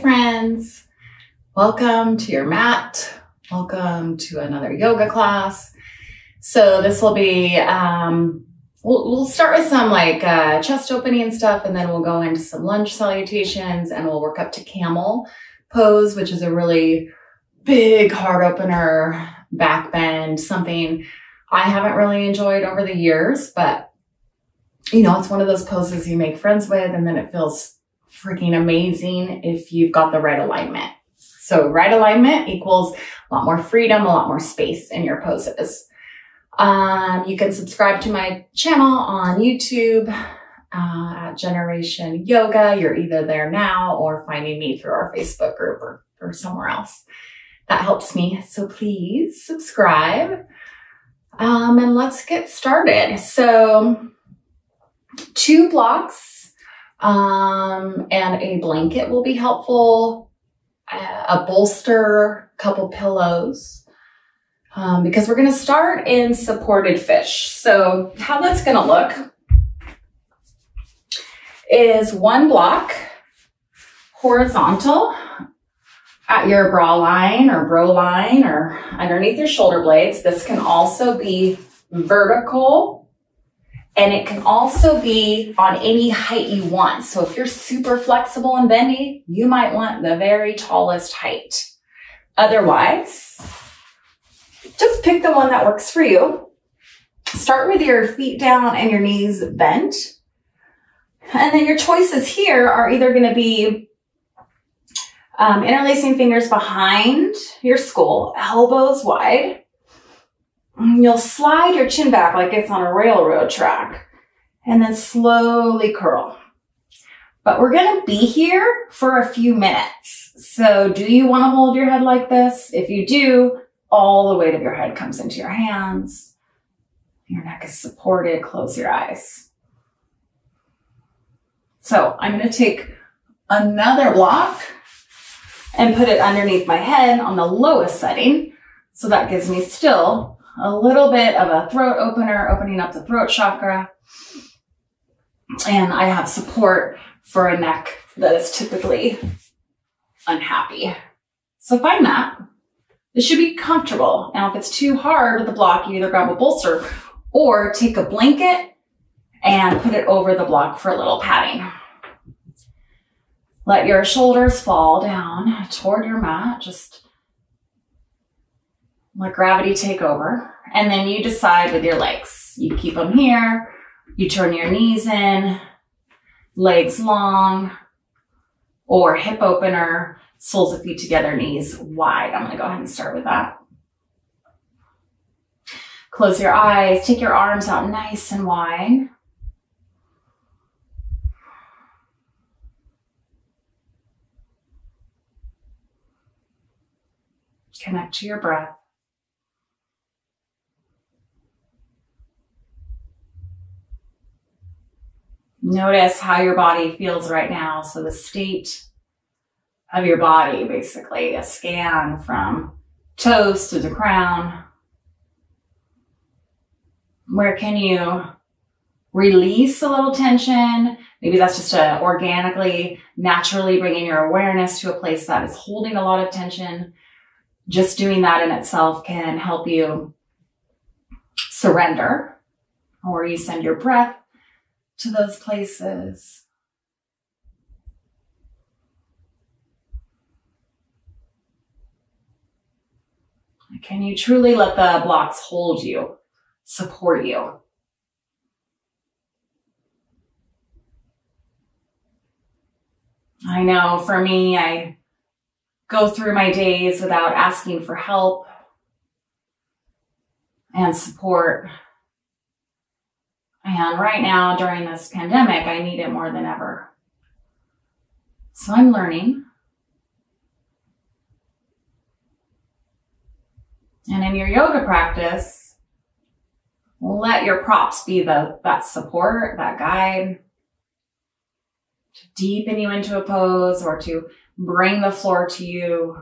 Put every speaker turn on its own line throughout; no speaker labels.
friends. Welcome to your mat. Welcome to another yoga class. So this will be, um, we'll, we'll start with some like uh, chest opening stuff, and then we'll go into some lunge salutations, and we'll work up to camel pose, which is a really big heart opener, back bend, something I haven't really enjoyed over the years, but you know, it's one of those poses you make friends with, and then it feels freaking amazing if you've got the right alignment. So right alignment equals a lot more freedom, a lot more space in your poses. Um, you can subscribe to my channel on YouTube uh, at Jennaration Yoga. You're either there now or finding me through our Facebook group or, or somewhere else. That helps me. So please subscribe. Um, and let's get started. So two blocks um, and a blanket will be helpful, uh, a bolster, couple pillows, um, because we're going to start in supported fish. So how that's going to look is one block horizontal at your bra line or bro line or underneath your shoulder blades. This can also be vertical and it can also be on any height you want. So if you're super flexible and bendy, you might want the very tallest height. Otherwise, just pick the one that works for you. Start with your feet down and your knees bent. And then your choices here are either going to be um, interlacing fingers behind your skull, elbows wide, You'll slide your chin back like it's on a railroad track and then slowly curl. But we're to be here for a few minutes. So do you want to hold your head like this? If you do, all the weight of your head comes into your hands. Your neck is supported. Close your eyes. So I'm to take another block and put it underneath my head on the lowest setting. So that gives me still a little bit of a throat opener, opening up the throat chakra. And I have support for a neck that is typically unhappy. So find that. It should be comfortable. Now, if it's too hard with the block, you either grab a bolster or take a blanket and put it over the block for a little padding. Let your shoulders fall down toward your mat. Just let gravity take over. And then you decide with your legs. You keep them here. You turn your knees in, legs long, or hip opener, soles of feet together, knees wide. I'm going to go ahead and start with that. Close your eyes. Take your arms out nice and wide. Connect to your breath. Notice how your body feels right now. So the state of your body, basically a scan from toes to the crown. Where can you release a little tension? Maybe that's just a organically, naturally bringing your awareness to a place that is holding a lot of tension. Just doing that in itself can help you surrender or you send your breath to those places. Can you truly let the blocks hold you, support you? I know for me, I go through my days without asking for help and support. And right now, during this pandemic, I need it more than ever. So I'm learning. And in your yoga practice, let your props be the that support, that guide to deepen you into a pose or to bring the floor to you.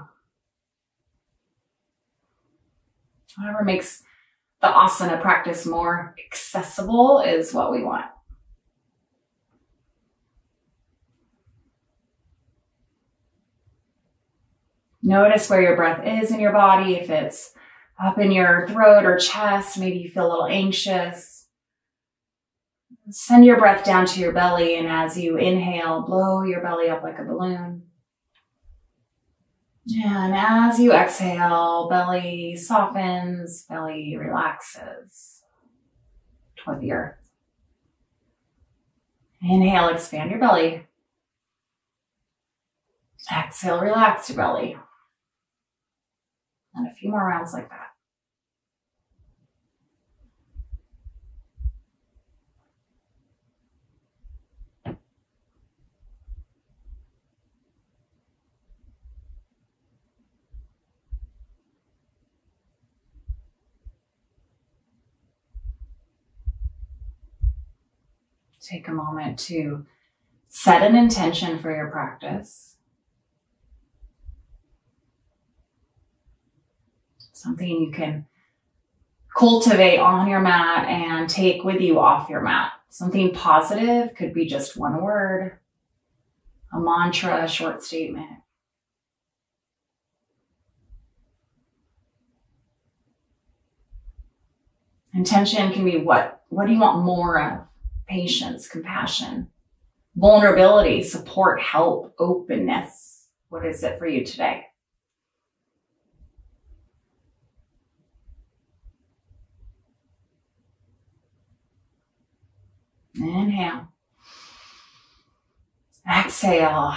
Whatever makes the asana practice more accessible is what we want. Notice where your breath is in your body. If it's up in your throat or chest, maybe you feel a little anxious. Send your breath down to your belly, and as you inhale, blow your belly up like a balloon. And as you exhale, belly softens, belly relaxes toward the earth. Inhale, expand your belly. Exhale, relax your belly. And a few more rounds like that. Take a moment to set an intention for your practice. Something you can cultivate on your mat and take with you off your mat. Something positive could be just one word, a mantra, a short statement. Intention can be what, what do you want more of? Patience, compassion, vulnerability, support, help, openness. What is it for you today? Inhale. Exhale.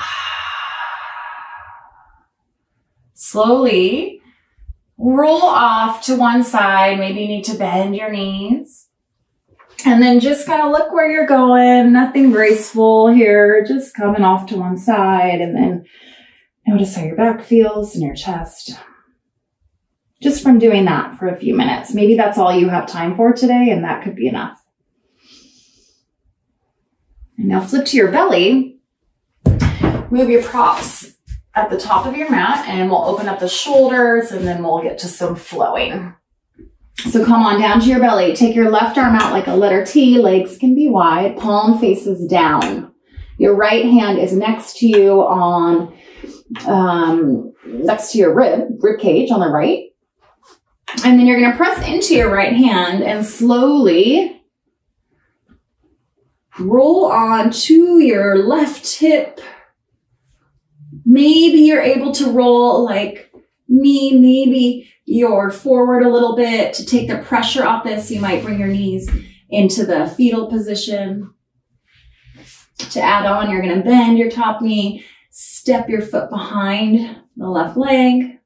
Slowly roll off to one side. Maybe you need to bend your knees. And then just kind of look where you're going. Nothing graceful here, just coming off to one side. And then notice how your back feels and your chest. Just from doing that for a few minutes. Maybe that's all you have time for today, and that could be enough. And now flip to your belly. Move your props at the top of your mat, and we'll open up the shoulders, and then we'll get to some flowing. So come on down to your belly. Take your left arm out like a letter T. Legs can be wide. Palm faces down. Your right hand is next to you on, um, next to your rib, rib cage on the right. And then you're going to press into your right hand and slowly roll on to your left hip. Maybe you're able to roll like me, maybe you're forward a little bit to take the pressure off this. You might bring your knees into the fetal position. To add on, you're going to bend your top knee, step your foot behind the left leg.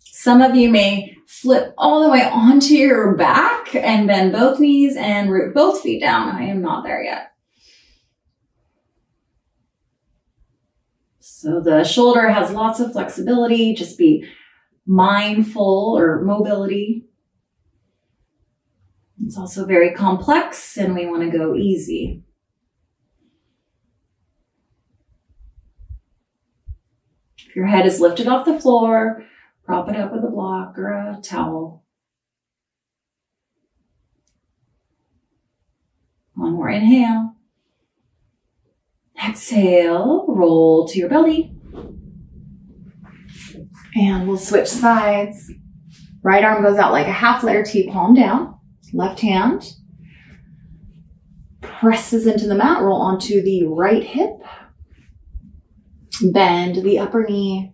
Some of you may flip all the way onto your back and bend both knees and root both feet down. I am not there yet. So the shoulder has lots of flexibility. Just be mindful or mobility. It's also very complex and we want to go easy. If your head is lifted off the floor, prop it up with a block or a towel. One more inhale. Exhale, roll to your belly. And we'll switch sides. Right arm goes out like a half letter T, palm down. Left hand presses into the mat, roll onto the right hip. Bend the upper knee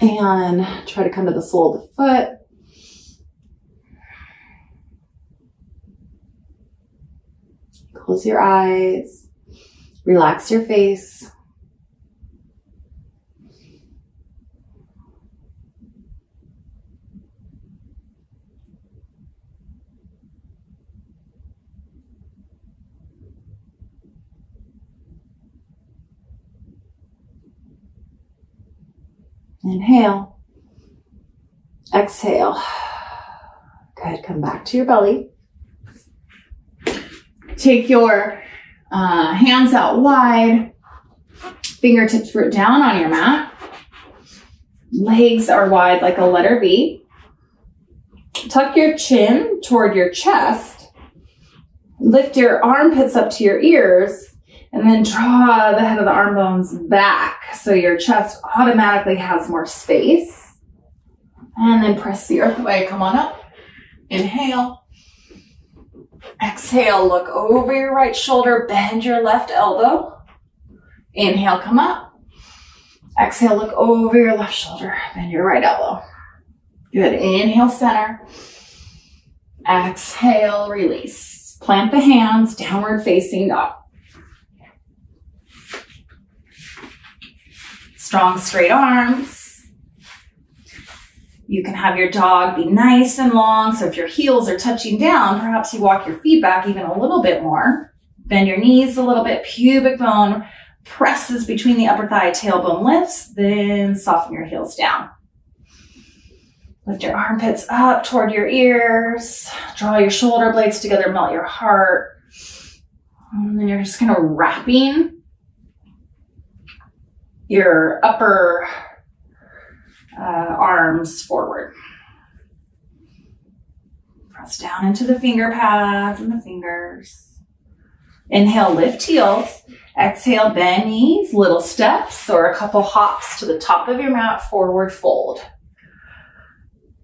and try to come to the sole of the foot. Close your eyes, relax your face. Inhale. Exhale. Good. Come back to your belly. Take your uh, hands out wide. Fingertips root down on your mat. Legs are wide like a letter V. Tuck your chin toward your chest. Lift your armpits up to your ears And then draw the head of the arm bones back so your chest automatically has more space. And then press the earth away. Come on up. Inhale. Exhale, look over your right shoulder, bend your left elbow. Inhale, come up. Exhale, look over your left shoulder, bend your right elbow. Good. Inhale, center. Exhale, release. Plant the hands, downward facing dog. Strong straight arms. You can have your dog be nice and long. So if your heels are touching down, perhaps you walk your feet back even a little bit more. Bend your knees a little bit, pubic bone presses between the upper thigh, tailbone lifts, then soften your heels down. Lift your armpits up toward your ears. Draw your shoulder blades together, melt your heart. And then you're just kind of wrapping your upper uh, arms forward. Press down into the finger pads and the fingers. Inhale, lift heels. Exhale, bend knees, little steps or a couple hops to the top of your mat, forward fold.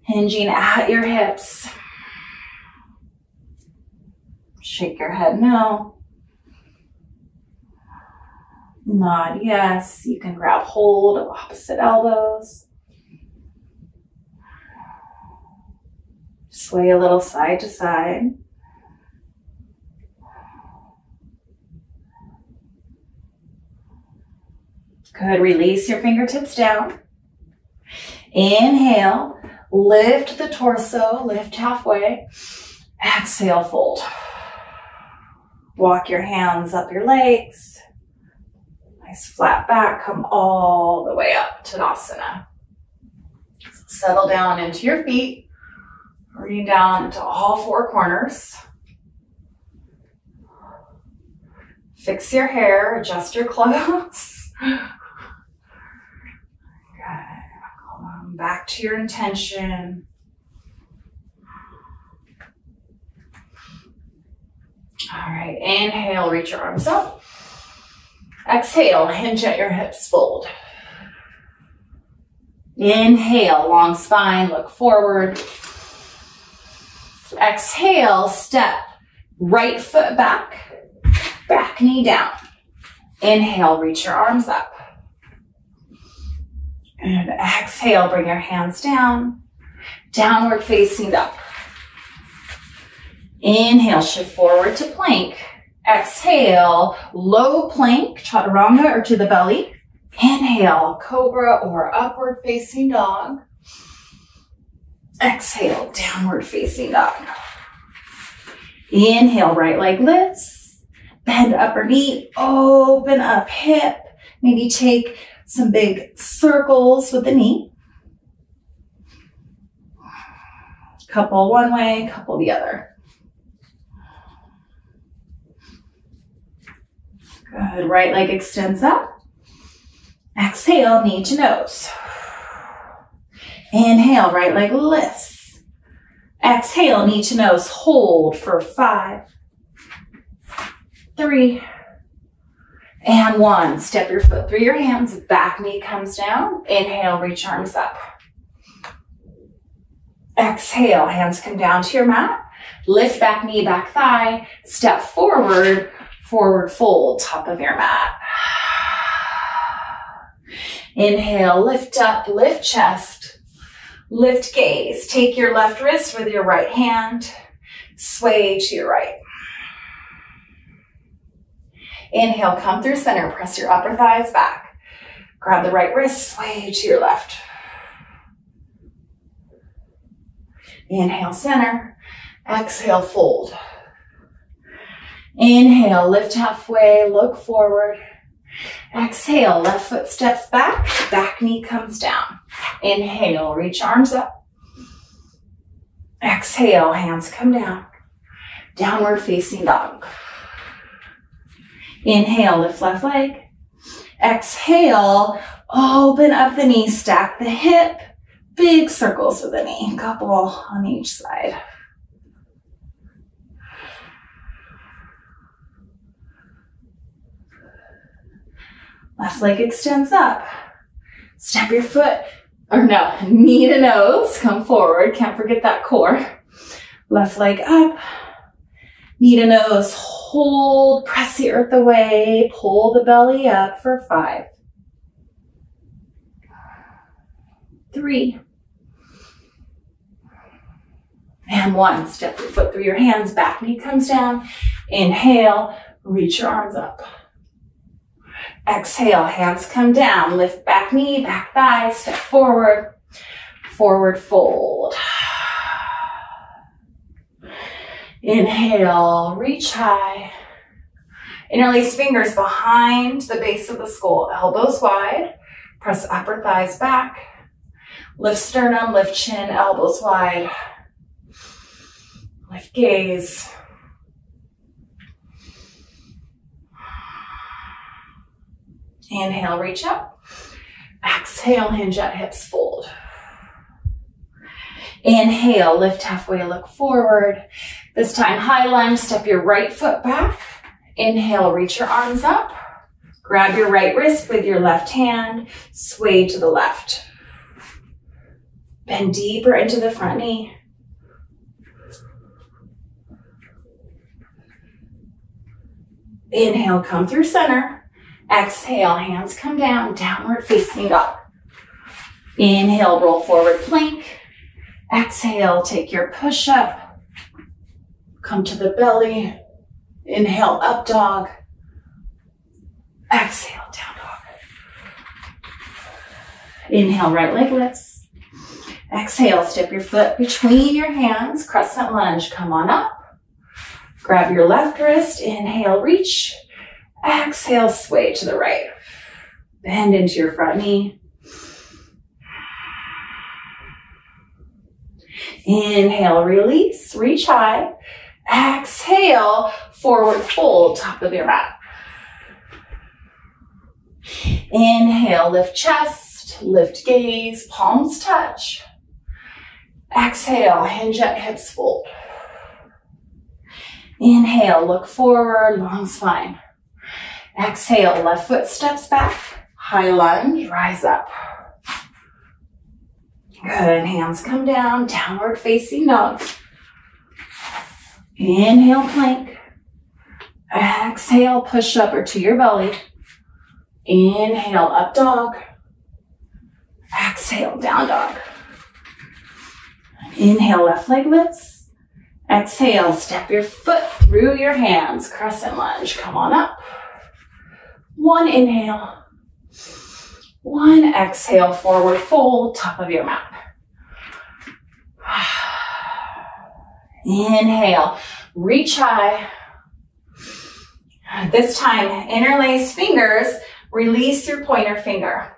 Hinging at your hips. Shake your head no. Nod yes. You can grab hold of opposite elbows. Sway a little side to side. Good. Release your fingertips down. Inhale. Lift the torso. Lift halfway. Exhale, fold. Walk your hands up your legs. Nice flat back. Come all the way up to Tadasana. Settle down into your feet. Bring down into all four corners. Fix your hair. Adjust your clothes. back to your intention. All right, inhale, reach your arms up. Exhale, hinge at your hips, fold. Inhale, long spine, look forward. Exhale, step right foot back, back knee down. Inhale, reach your arms up. And exhale, bring your hands down. Downward facing dog. Inhale, shift forward to plank. Exhale, low plank, chaturanga or to the belly. Inhale, cobra or upward facing dog. Exhale, downward facing dog. Inhale, right leg lifts. Bend upper knee, open up hip. Maybe take some big circles with the knee. Couple one way, couple the other. Good. Right leg extends up. Exhale, knee to nose. Inhale, right leg lifts. Exhale, knee to nose. Hold for five, three, and one, step your foot through your hands, back knee comes down. Inhale, reach arms up. Exhale, hands come down to your mat. Lift back knee, back thigh. Step forward, forward fold, top of your mat. Inhale, lift up, lift chest, lift gaze. Take your left wrist with your right hand, sway to your right. Inhale, come through center. Press your upper thighs back. Grab the right wrist, sway to your left. Inhale, center. Exhale, fold. Inhale, lift halfway, look forward. Exhale, left foot steps back, back knee comes down. Inhale, reach arms up. Exhale, hands come down. Downward facing dog. Inhale, lift left leg. Exhale, open up the knee, stack the hip. Big circles with the knee, couple on each side. Left leg extends up. Step your foot, or no, knee to nose. Come forward. Can't forget that core. Left leg up. Knee to nose. Hold. Press the earth away. Pull the belly up for five. Three. And one. Step your foot through your hands. Back knee comes down. Inhale. Reach your arms up. Exhale, hands come down. Lift back knee, back thigh, step forward, forward fold. Inhale, reach high. Interlace fingers behind the base of the skull, elbows wide. Press upper thighs back. Lift sternum, lift chin, elbows wide. Lift gaze. Inhale, reach up. Exhale, hinge at hips, fold. Inhale, lift halfway, look forward. This time, high lunge, step your right foot back. Inhale, reach your arms up. Grab your right wrist with your left hand, sway to the left. Bend deeper into the front knee. Inhale, come through center. Exhale, hands come down, downward facing dog. Inhale, roll forward plank. Exhale, take your push up. Come to the belly. Inhale, up dog. Exhale, down dog. Inhale, right leg lifts. Exhale, step your foot between your hands, crescent lunge. Come on up. Grab your left wrist. Inhale, reach. Exhale, sway to the right. Bend into your front knee. Inhale, release, reach high. Exhale, forward fold, top of your mat. Inhale, lift chest, lift gaze, palms touch. Exhale, hinge at hips fold. Inhale, look forward, long spine. Exhale, left foot steps back. High lunge, rise up. Good, hands come down, downward facing dog. Inhale, plank. Exhale, push up or to your belly. Inhale, up dog. Exhale, down dog. Inhale, left leg lifts. Exhale, step your foot through your hands. Crescent lunge, come on up. One inhale. One exhale, forward fold, top of your mat. Inhale, reach high. This time, interlace fingers, release your pointer finger.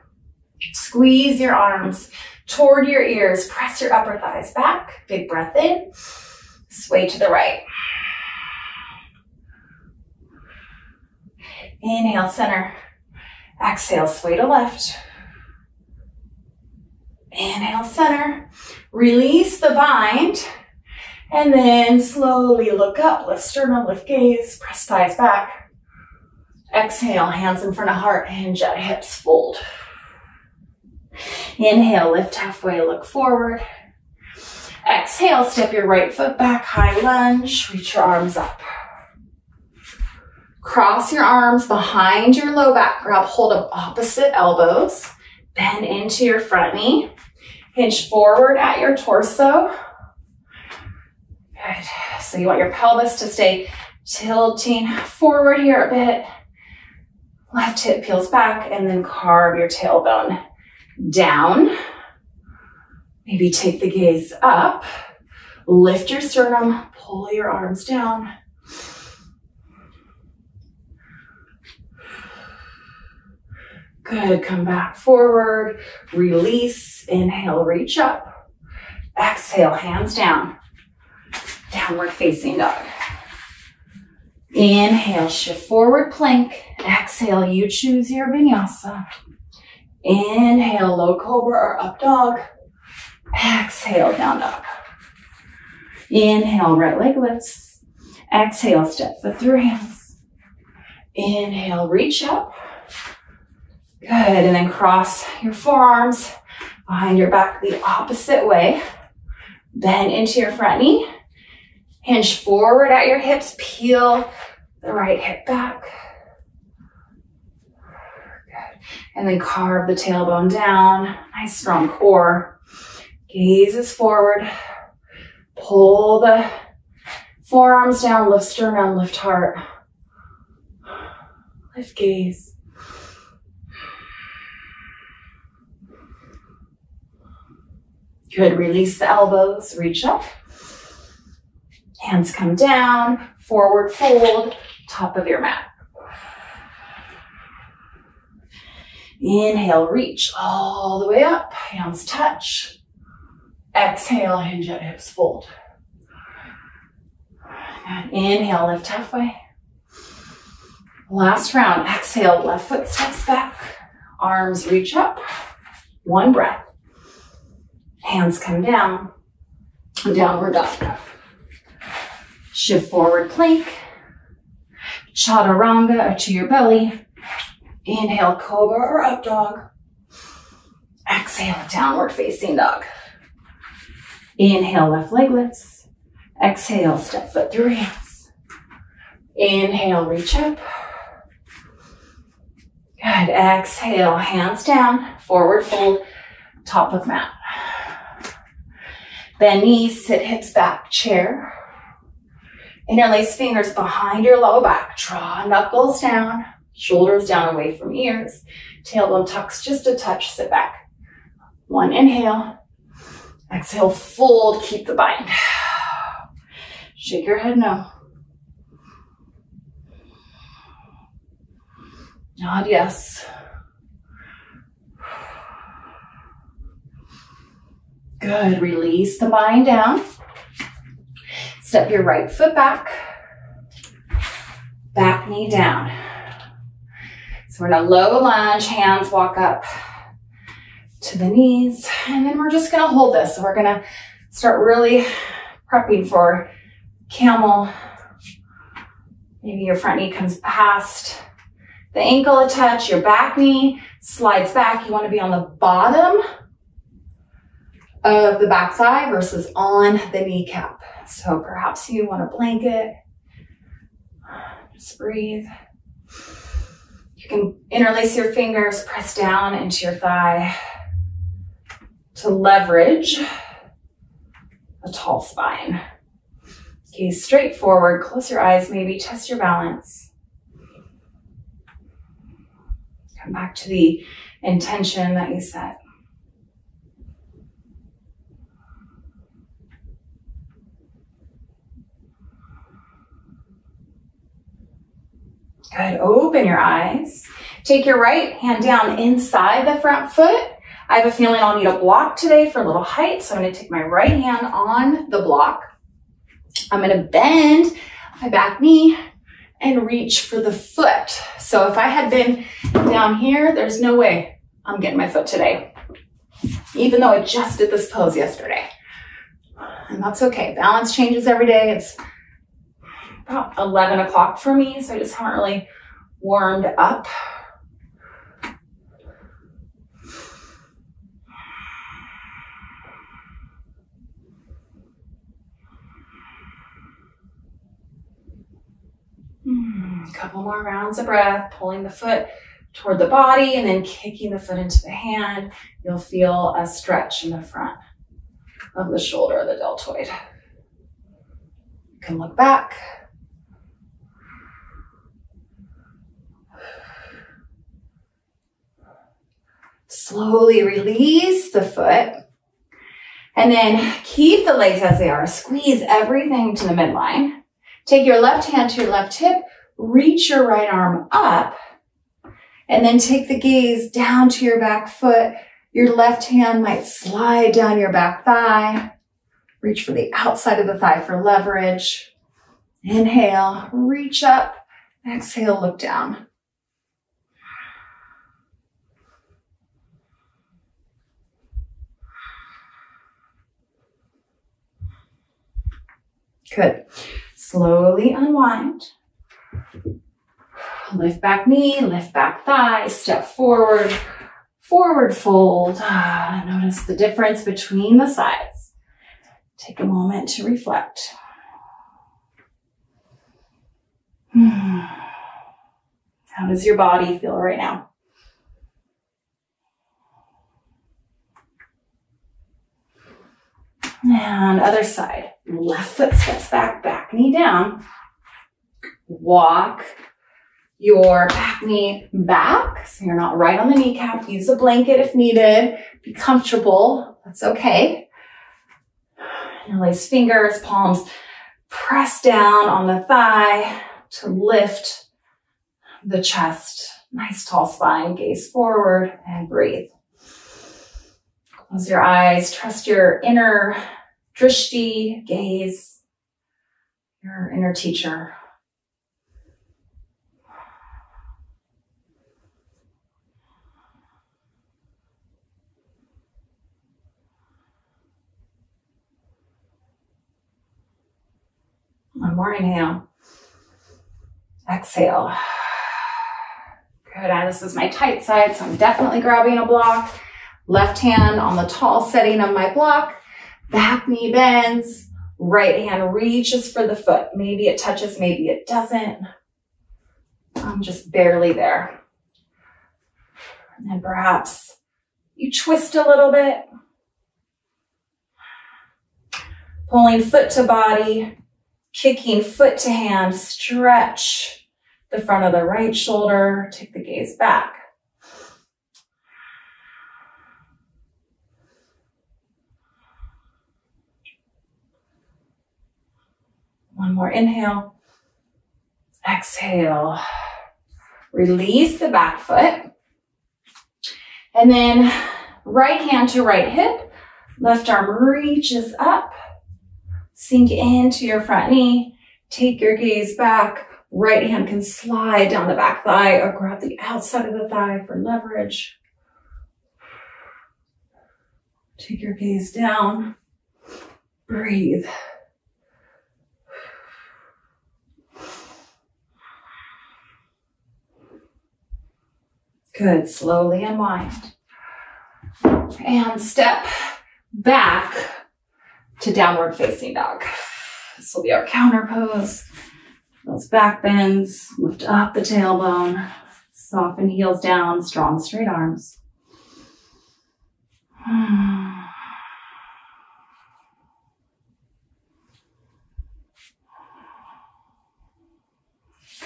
Squeeze your arms toward your ears, press your upper thighs back. Big breath in, sway to the right. Inhale, center. Exhale, sway to left. Inhale, center. Release the bind. And then slowly look up, lift sternum, lift gaze, press thighs back. Exhale, hands in front of heart, hinge at hips, fold. Inhale, lift halfway, look forward. Exhale, step your right foot back, high lunge, reach your arms up. Cross your arms behind your low back. Grab hold of opposite elbows. Bend into your front knee. Hinge forward at your torso. Good. So you want your pelvis to stay tilting forward here a bit. Left hip peels back and then carve your tailbone down. Maybe take the gaze up. Lift your sternum, pull your arms down. Good, come back forward, release, inhale, reach up. Exhale, hands down. Downward facing dog. Inhale, shift forward plank. Exhale, you choose your vinyasa. Inhale, low cobra or up dog. Exhale, down dog. Inhale, right leg lifts. Exhale, step foot through hands. Inhale, reach up. Good, and then cross your forearms behind your back the opposite way. Bend into your front knee. Hinge forward at your hips. Peel the right hip back. Good. And then carve the tailbone down. Nice strong core. Gazes forward. Pull the forearms down. Lift sternum, lift heart. Lift gaze. Good. Release the elbows. Reach up. Hands come down. Forward fold. Top of your mat. Inhale, reach all the way up. Hands touch. Exhale, hinge at hips, fold. Inhale, lift halfway. Last round. Exhale, left foot steps back. Arms reach up. One breath. Hands come down. Downward dog. Shift forward plank. Chaturanga to your belly. Inhale, cobra or up dog. Exhale, downward facing dog. Inhale, left leg lifts. Exhale, step foot through hands. Inhale, reach up. Good. Exhale, hands down, forward fold, top of mat. Bend knees, sit hips back, chair. Interlace fingers behind your low back. Draw knuckles down, shoulders down away from ears. Tailbone tucks just a touch, sit back. One inhale. Exhale, fold, keep the bind. Shake your head no. Nod yes. Good. Release the mind down. Step your right foot back. Back knee down. So we're in a low lunge, hands walk up to the knees. And then we're just gonna hold this. So we're gonna start really prepping for camel. Maybe your front knee comes past the ankle a touch, your back knee slides back. You wanna be on the bottom of the back thigh versus on the kneecap. So perhaps you want a blanket. Just breathe. You can interlace your fingers, press down into your thigh to leverage a tall spine. Gaze straight forward, close your eyes, maybe test your balance. Come back to the intention that you set. Good. Open your eyes. Take your right hand down inside the front foot. I have a feeling I'll need a block today for a little height, so I'm going to take my right hand on the block. I'm going to bend my back knee and reach for the foot. So if I had been down here, there's no way I'm getting my foot today, even though I just did this pose yesterday. And that's okay. Balance changes every day. It's about 11 o'clock for me, so I just haven't really warmed up. A hmm, couple more rounds of breath, pulling the foot toward the body and then kicking the foot into the hand. You'll feel a stretch in the front of the shoulder, the deltoid. You can look back. Slowly release the foot. And then keep the legs as they are. Squeeze everything to the midline. Take your left hand to your left hip. Reach your right arm up. And then take the gaze down to your back foot. Your left hand might slide down your back thigh. Reach for the outside of the thigh for leverage. Inhale, reach up. Exhale, look down. Good. Slowly unwind. Lift back knee, lift back thigh, step forward, forward fold. Ah, notice the difference between the sides. Take a moment to reflect. How does your body feel right now? And other side. Left foot steps back, back knee down. Walk your back knee back so you're not right on the kneecap. Use a blanket if needed. Be comfortable. That's okay. Interlace fingers, palms press down on the thigh to lift the chest. Nice tall spine, gaze forward and breathe. Close your eyes, trust your inner drishti, gaze, your inner teacher. One more inhale. Exhale. Good. This is my tight side, so I'm definitely grabbing a block. Left hand on the tall setting of my block. Back knee bends. Right hand reaches for the foot. Maybe it touches, maybe it doesn't. I'm just barely there. And then perhaps you twist a little bit. Pulling foot to body, kicking foot to hand, stretch the front of the right shoulder, take the gaze back. One more inhale. Exhale. Release the back foot. And then right hand to right hip. Left arm reaches up. Sink into your front knee. Take your gaze back. Right hand can slide down the back thigh or grab the outside of the thigh for leverage. Take your gaze down. Breathe. Good. Slowly unwind. And step back to downward facing dog. This will be our counter pose. Those back bends, lift up the tailbone, soften heels down, strong straight arms.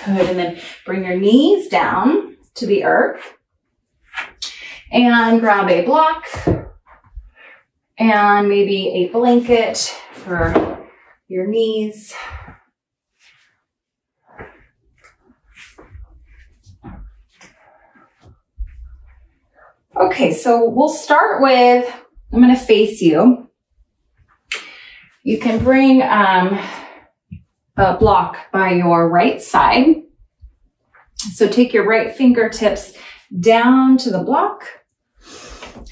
Good, and then bring your knees down to the earth and grab a block and maybe a blanket for your knees. Okay, so we'll start with, I'm going to face you. You can bring um, a block by your right side. So take your right fingertips down to the block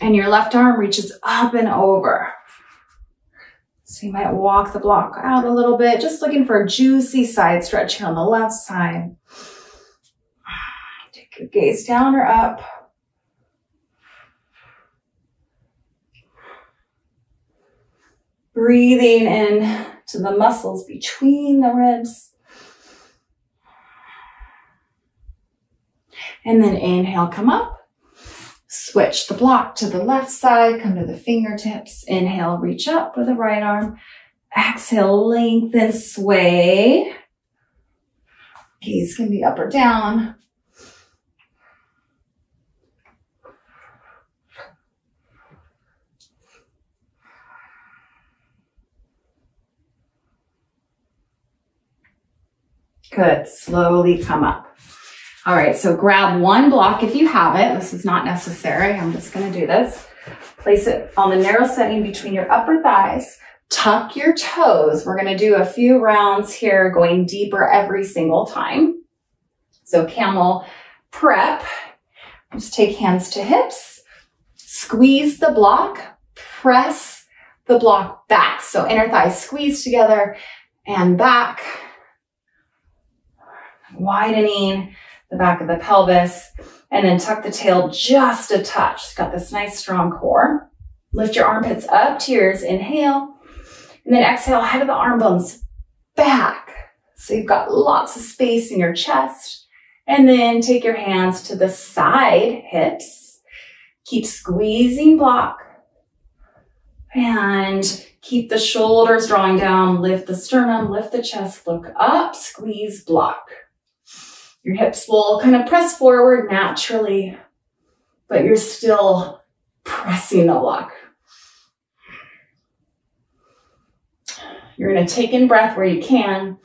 and your left arm reaches up and over. So you might walk the block out a little bit, just looking for a juicy side stretch here on the left side. Take your gaze down or up. Breathing in to the muscles between the ribs. And then inhale, come up. Switch the block to the left side, come to the fingertips. Inhale, reach up with the right arm. Exhale, lengthen, sway. Gaze can be up or down. Good. Slowly come up. All right, so grab one block if you have it. This is not necessary. I'm just going to do this. Place it on the narrow setting between your upper thighs. Tuck your toes. We're going to do a few rounds here, going deeper every single time. So camel prep. Just take hands to hips. Squeeze the block. Press the block back. So inner thighs squeeze together and back. Widening the back of the pelvis, and then tuck the tail just a touch. It's got this nice strong core. Lift your armpits up to yours, inhale, and then exhale, head of the arm bones back. So you've got lots of space in your chest. And then take your hands to the side hips. Keep squeezing block. And keep the shoulders drawing down. Lift the sternum, lift the chest, look up, squeeze block. Your hips will kind of press forward naturally, but you're still pressing the block. You're going to take in breath where you can.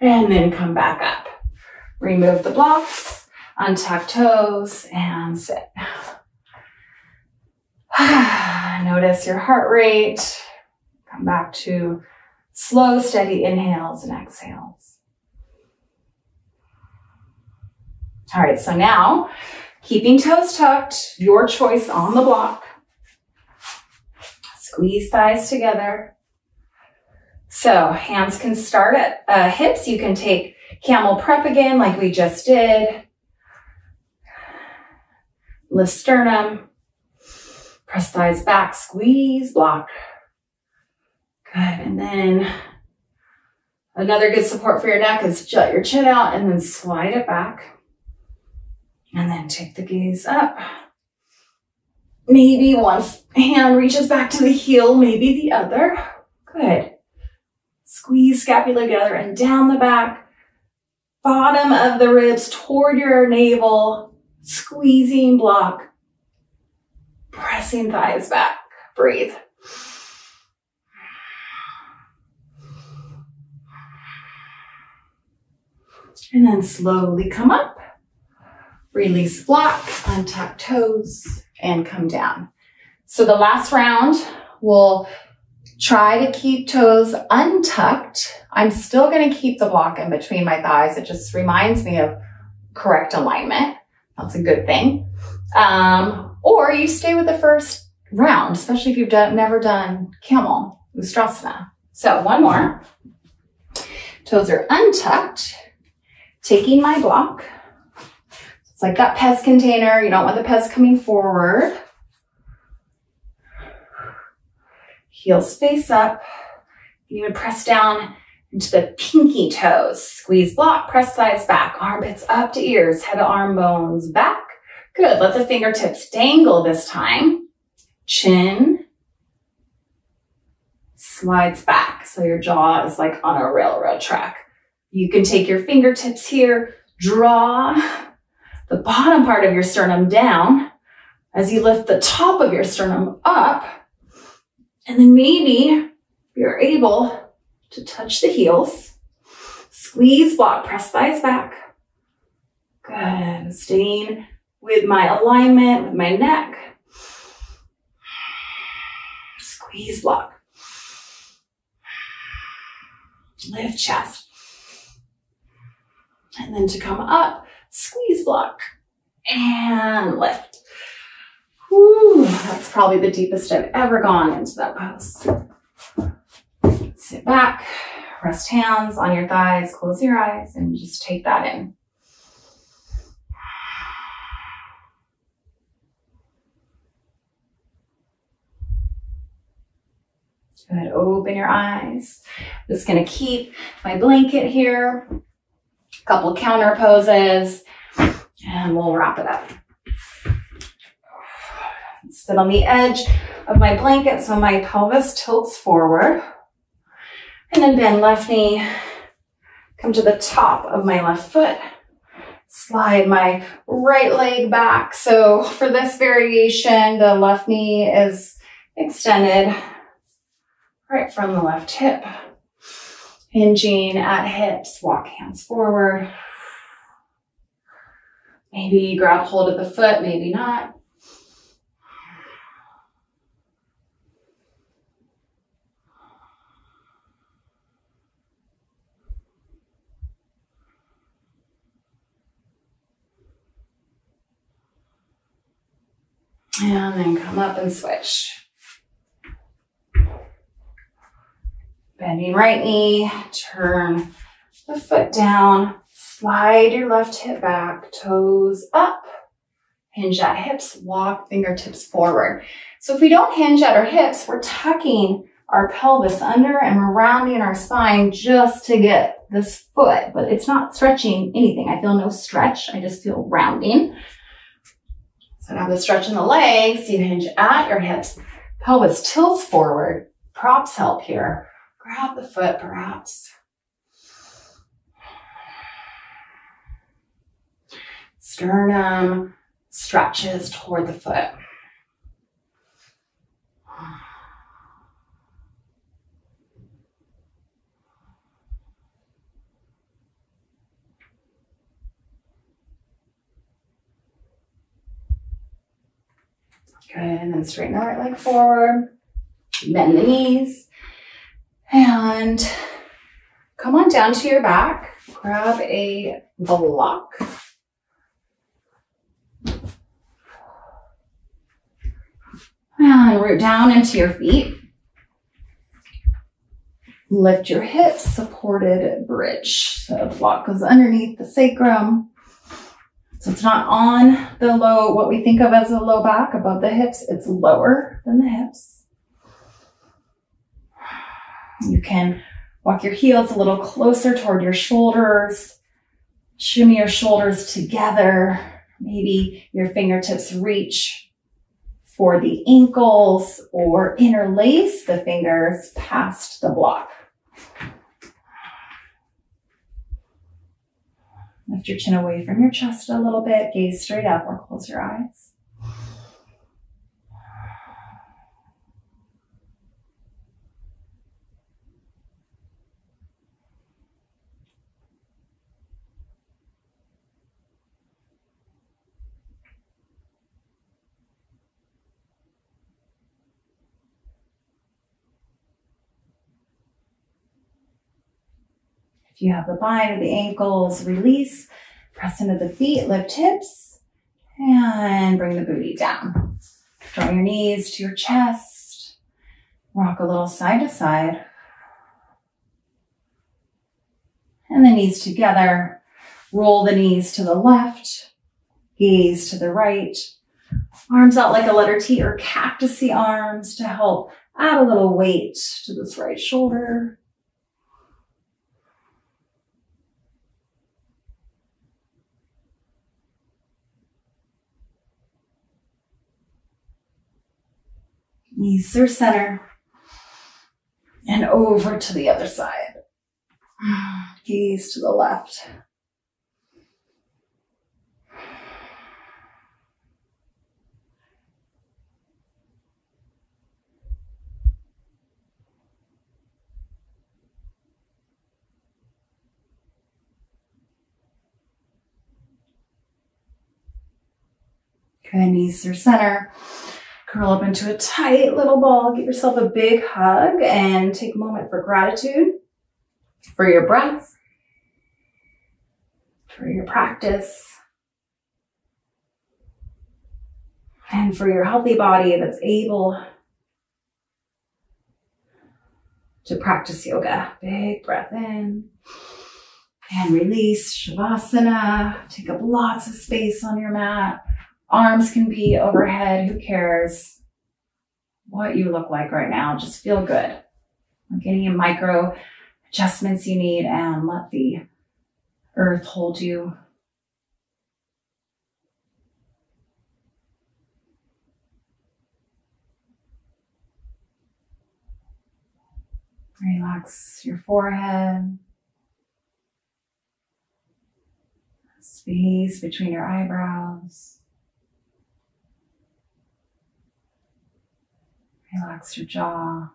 And then come back up. Remove the blocks, untuck toes, and sit. Notice your heart rate. Come back to slow, steady inhales and exhales. All right, so now keeping toes tucked, your choice on the block. Squeeze thighs together. So hands can start at uh, hips. You can take camel prep again, like we just did. Lift sternum. Press thighs back, squeeze, block. Good. And then another good support for your neck is jut your chin out and then slide it back. And then take the gaze up. Maybe one hand reaches back to the heel, maybe the other. Good. Squeeze scapula together and down the back. Bottom of the ribs toward your navel. Squeezing block. Pressing thighs back. Breathe. And then slowly come up. Release block, untuck toes, and come down. So the last round, we'll try to keep toes untucked. I'm still going to keep the block in between my thighs. It just reminds me of correct alignment. That's a good thing. Um, or you stay with the first round, especially if you've done, never done camel, Ustrasana. So one more. Toes are untucked. Taking my block. It's like that Pez container. You don't want the Pez coming forward. Heels face up. You would press down into the pinky toes. Squeeze block, press thighs back, armpits up to ears, head to arm bones back. Good. Let the fingertips dangle this time. Chin slides back. So your jaw is like on a railroad track. You can take your fingertips here, draw the bottom part of your sternum down as you lift the top of your sternum up. And then maybe you're able to touch the heels. Squeeze, block, press thighs back. Good. Staying with my alignment, with my neck. Squeeze, block. Lift chest. And then to come up, squeeze block and lift. Whew, that's probably the deepest I've ever gone into that pose. Sit back, rest hands on your thighs, close your eyes, and just take that in. Good, open your eyes. I'm just gonna keep my blanket here couple counter poses, and we'll wrap it up. Sit on the edge of my blanket so my pelvis tilts forward. And then bend left knee, come to the top of my left foot. Slide my right leg back. So for this variation, the left knee is extended right from the left hip. Hinging at hips, walk hands forward. Maybe grab hold of the foot, maybe not. And then come up and switch. Bending right knee, turn the foot down. Slide your left hip back, toes up. Hinge at hips, walk fingertips forward. So if we don't hinge at our hips, we're tucking our pelvis under and we're rounding our spine just to get this foot, but it's not stretching anything. I feel no stretch. I just feel rounding. So now the stretch in the legs, you hinge at your hips. Pelvis tilts forward. Props help here. Grab the foot perhaps. Sternum stretches toward the foot. Good, and then straighten the right leg forward. Bend the knees. And come on down to your back. Grab a block. And root down into your feet. Lift your hips, supported bridge. So the block goes underneath the sacrum. So it's not on the low, what we think of as the low back above the hips. It's lower than the hips. You can walk your heels a little closer toward your shoulders. Shimmy your shoulders together. Maybe your fingertips reach for the ankles or interlace the fingers past the block. Lift your chin away from your chest a little bit, gaze straight up or close your eyes. If you have the bind of the ankles, release, press into the feet, lift hips, and bring the booty down. Draw your knees to your chest. Rock a little side to side. And the knees together. Roll the knees to the left. Gaze to the right. Arms out like a letter T or cactusy arms to help add a little weight to this right shoulder. Knees through center. And over to the other side. Gaze to the left. Good, knees through center. Curl up into a tight little ball. Give yourself a big hug and take a moment for gratitude for your breath, for your practice, and for your healthy body that's able to practice yoga. Big breath in and release Shavasana. Take up lots of space on your mat. Arms can be overhead. Who cares what you look like right now? Just feel good. Like any micro adjustments you need and let the earth hold you. Relax your forehead. Space between your eyebrows. Relax your jaw.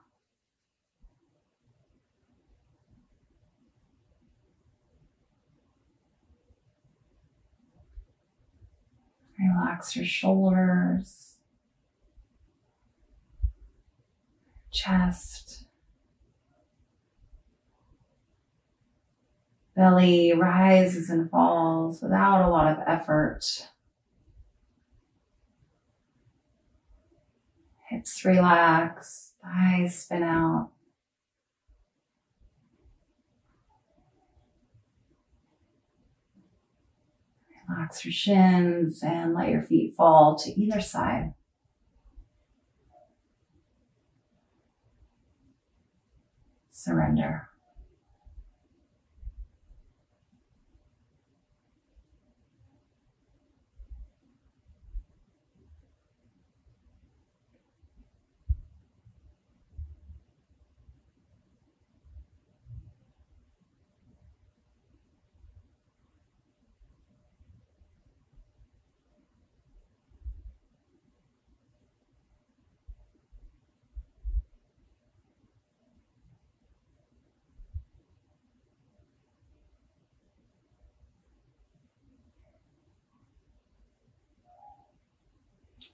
Relax your shoulders, chest, belly rises and falls without a lot of effort. hips relax, thighs spin out. Relax your shins and let your feet fall to either side. Surrender.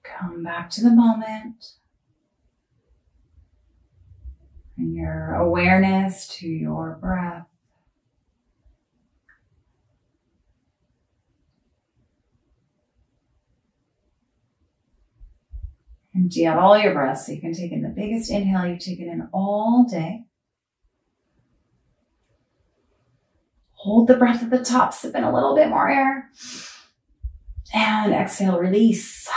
Come back to the moment. And your awareness to your breath. You have all your breaths? So you can take in the biggest inhale you've taken in all day. Hold the breath at the top, sip in a little bit more air. And exhale, release.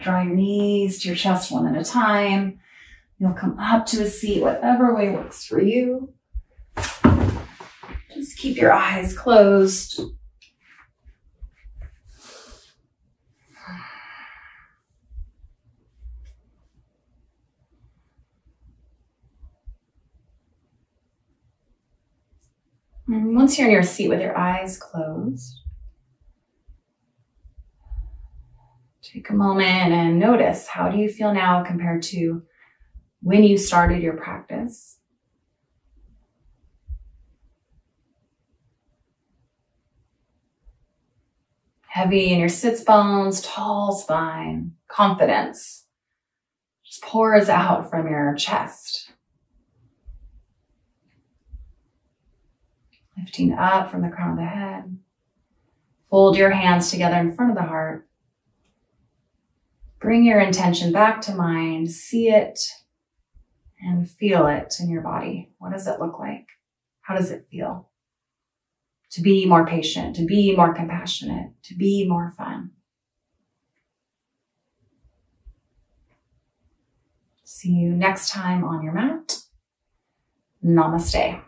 Draw your knees to your chest one at a time. You'll come up to a seat, whatever way works for you. Just keep your eyes closed. And once you're in your seat with your eyes closed, Take a moment and notice how do you feel now compared to when you started your practice? Heavy in your sits bones, tall spine, confidence just pours out from your chest. Lifting up from the crown of the head. Fold your hands together in front of the heart. Bring your intention back to mind, see it and feel it in your body. What does it look like? How does it feel? To be more patient, to be more compassionate, to be more fun. See you next time on your mat. Namaste.